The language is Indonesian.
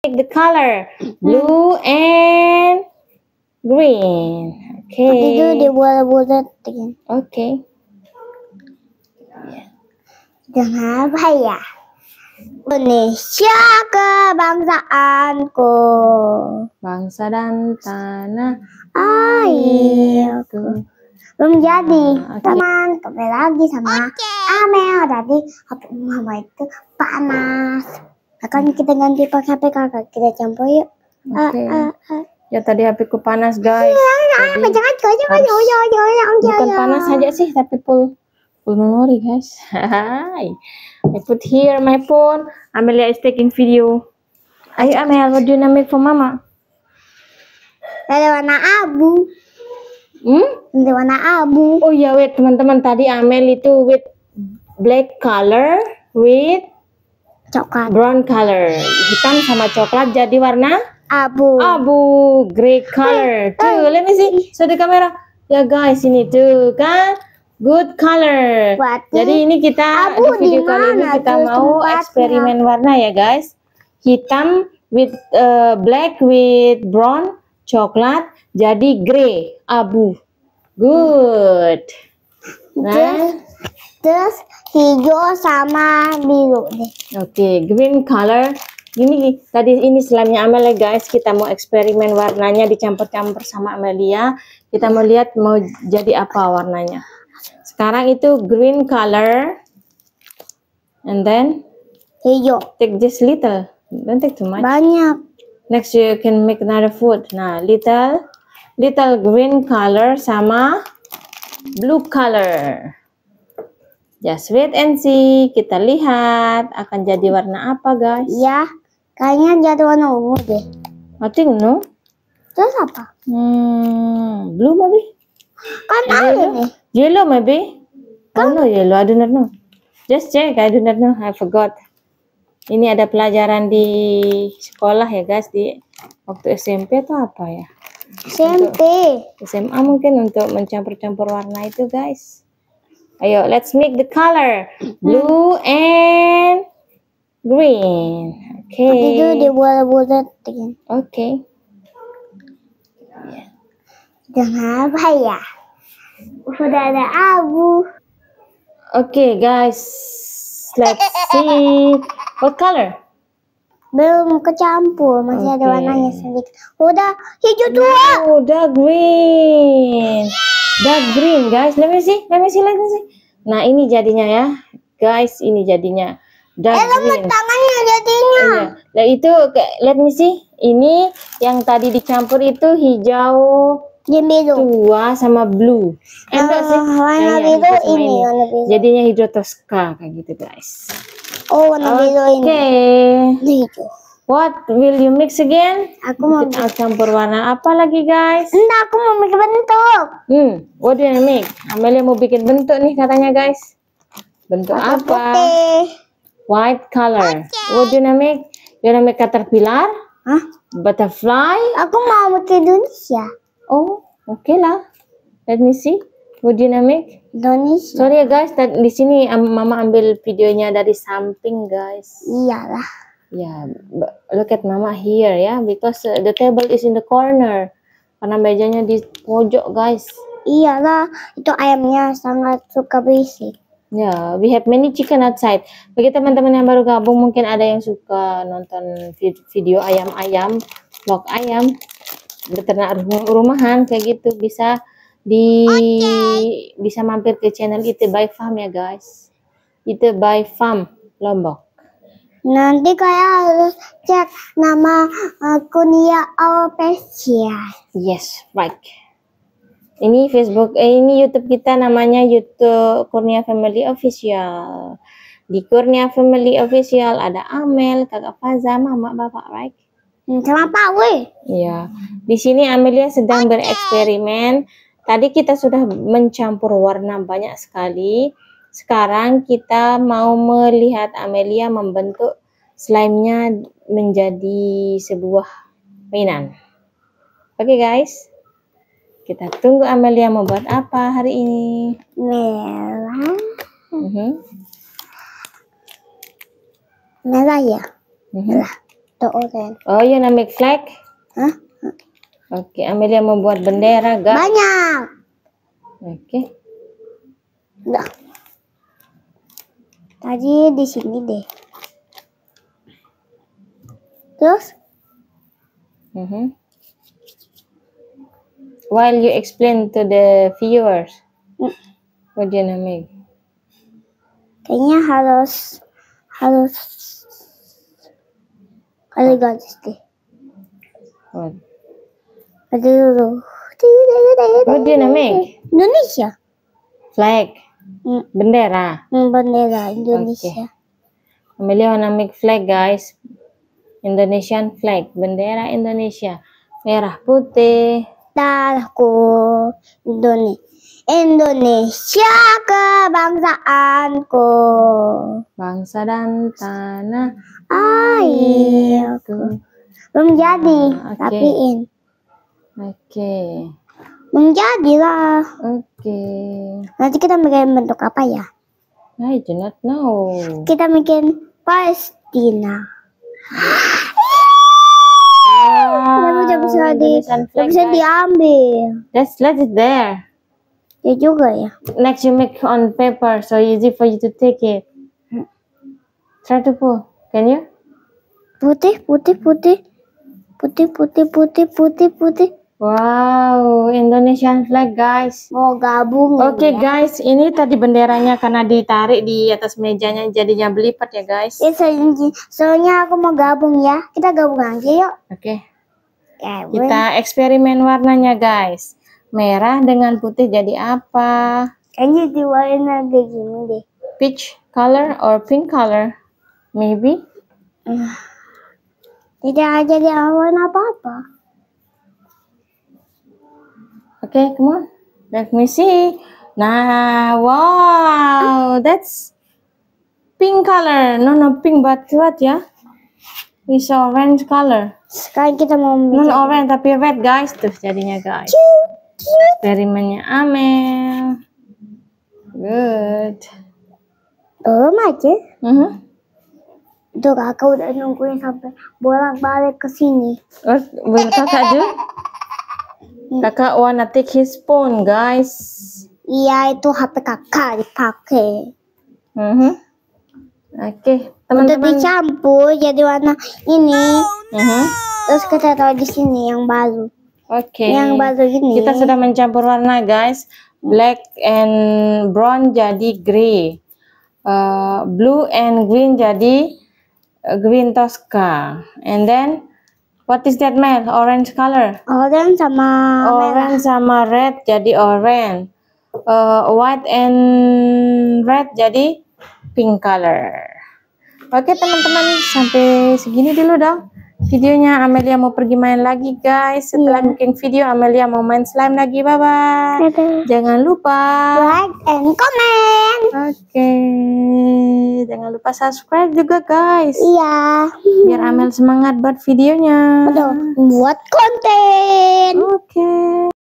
Pick the color blue and green. Itu Okay. dibulat-bulatin. Okay. Dengan apa ya? Indonesia kebangsaanku. Bangsa dan tanah Airku. Belum jadi. Ah, oke. Teman, kembali lagi sama Amel. Tadi HP mama itu panas. Akan kita ganti pakai HP kakak. Kita campur yuk. Ah, Oke. ah, ah. Ya tadi HP ku panas guys. Jadi, harus- jangan, bukan panas saja sih tapi full full memori guys. Hai. I put here my phone. Amelia is taking video. Ayo Amel, what do you make for mama? Ada warna abu. Hmm? Ada warna abu. Oh ya wait teman-teman tadi Amel itu with black color with Coklat. brown color. Hitam sama coklat jadi warna Abu. abu grey color. Tuh, let me see. So the kamera. Ya guys, ini tuh kan good color. Berarti Jadi ini kita abu di video kali ini kita tuh mau tempatnya? eksperimen warna ya guys. Hitam with uh, black with brown, coklat jadi grey, abu. Good. Nah, Terus hijau sama biru deh. Oke, green color. Ini tadi ini selainnya Amelia guys, kita mau eksperimen warnanya dicampur-campur sama Amelia. Kita mau lihat mau jadi apa warnanya. Sekarang itu green color. And then Hijau. take just little. Don't take too much. Banyak. Next you can make another food. Nah, little little green color sama blue color. Just wait and see. Kita lihat akan jadi warna apa, guys. Ya, kayaknya jadi warna ungu deh. I think no. Terus apa? Hmm, blue maybe. Kan ada nih. Yellow maybe. Oh no, yellow. I do not know. Just check. I do not know. I forgot. Ini ada pelajaran di sekolah ya guys di waktu SMP atau apa ya? SMP. SMA mungkin untuk mencampur-campur warna itu guys. Ayo, let's make the color blue and green. Oke. Itu dibulat-bulatin. Oke. Dengan apa ya? Udah ada abu. Oke guys, let's see what color. Belum kecampur, masih ada Oke. warnanya sedikit. Udah hijau tua. Dark green. Dark green, guys. Let me see. Let me see. Let me see. Nah, ini jadinya ya. Guys, ini jadinya. Dark green. Tangannya jadinya. Iya. Nah, itu let me see. Ini yang tadi dicampur itu hijau Dia biru. tua sama blue. Eh, enggak sih. Ah, warna Yang- yang biru sama ini, warna biru. Jadinya hijau toska kayak gitu, guys. Oh, warna biru Oke. ini. Ini hijau. What will you mix again? Aku mau Kita campur warna apa lagi, guys? Enggak, aku mau bikin bentuk. Hmm, what do you make? Amelia mau bikin bentuk nih katanya guys. Bentuk Warna apa? putih. White color. What do you make? You wanna make caterpillar? Hah? Butterfly? Aku mau bikin Indonesia. Oh, oke lah. Let me see. What do you make? Indonesia. Sorry ya guys, di sini am- mama ambil videonya dari samping guys. Iyalah. Ya, b- look at mama here ya, because uh, the table is in the corner. Karena mejanya di pojok guys. Iyalah, itu ayamnya sangat suka berisik. Ya, we have many chicken outside. Bagi teman-teman yang baru gabung, mungkin ada yang suka nonton vid- video ayam-ayam, vlog ayam, beternak rum- rumahan kayak gitu bisa di bisa mampir ke channel itu by farm ya guys. Itu by farm Lombok. Nanti kayak harus cek nama uh, Kunia Official. Yes, right. Ini Facebook, eh, ini YouTube kita namanya YouTube Kurnia Family Official. Di Kurnia Family Official ada Amel, Kakak Faza, Mama, Bapak, right? Hmm, sama Pak Wei. Iya. Di sini Amelia sedang bereksperimen. Tadi kita sudah mencampur warna banyak sekali. Sekarang kita mau melihat Amelia membentuk slime-nya menjadi sebuah mainan. Oke guys. Kita tunggu Amelia mau buat apa hari ini. Merah. Mhm. Merah ya? Mhm. The orange. Oh, you wanna make flag? Hah? Oke, Amelia mau buat bendera, guys. Banyak. Oke. Udah. Tadi di sini deh. Terus? Mhm. While you explain to the viewers, Mm. what do you make? Kayaknya harus harus kali garis deh. What? Dulu. What do you make? Indonesia. Flag, Hmm, bendera. hmm, bendera Indonesia. Amelia wanna make flag, guys. Indonesian flag, bendera Indonesia. Merah putih. Darahku Indonesia. Indonesia kebangsaanku. Bangsa dan tanah Airku. Belum jadi, oke. rapiin. Oke. Belum jadilah. Oke. Nanti kita bikin bentuk apa ya? I do not know. Kita bikin Palestina. Ah, Tapi udah bisa di, flag, bisa diambil. Let's let it there. Ya juga ya. Next you make on paper so easy for you to take it. Try to pull. Can you? Putih, putih, putih. Putih, putih, putih, putih, putih. Wow, Indonesian flag guys. Mau gabung Oke ya. guys, ini tadi benderanya karena ditarik di atas mejanya jadinya berlipat ya guys. Ya, soalnya, soalnya aku mau gabung ya. Kita gabung aja yuk. Oke, Gabung. kita eksperimen warnanya guys. Merah dengan putih jadi apa? Kayaknya diwarna kayak gini deh. Peach color or pink color? Maybe. Tidak ada di warna apa-apa. Okay, come on. Let me see. Nah, wow, that's pink color. No, no, pink, but what ya? It's orange color. Sekarang kita mau Non orange tapi red guys tuh jadinya guys. Eksperimennya Amel. Good. belum aja. Mhm. Tuh kakak udah nungguin sampai bolak-balik ke sini. Oh, kakak juga? Kakak wanna take his phone guys. Iya itu HP kakak dipakai. Mhm. Oke, Udah teman-teman. dicampur jadi warna ini. Mhm. Terus kita taruh di sini yang baru. Oke. Yang baru ini. Kita sudah mencampur warna guys. Black and brown jadi grey. Uh, blue and green jadi uh, green Tosca. And then what is that Mel? Orange color. Orange sama merah. Orange sama red jadi orange. Uh, white and red jadi pink color. Oke teman-teman sampai segini dulu dong videonya. Amelia mau pergi main lagi guys. Setelah bikin video Amelia mau main slime lagi. Bye bye. Dadah. Jangan lupa. Like and comment. Oke. Jangan lupa subscribe juga guys. Iya. Biar Amel semangat buat videonya. Aduh, buat konten. Oke.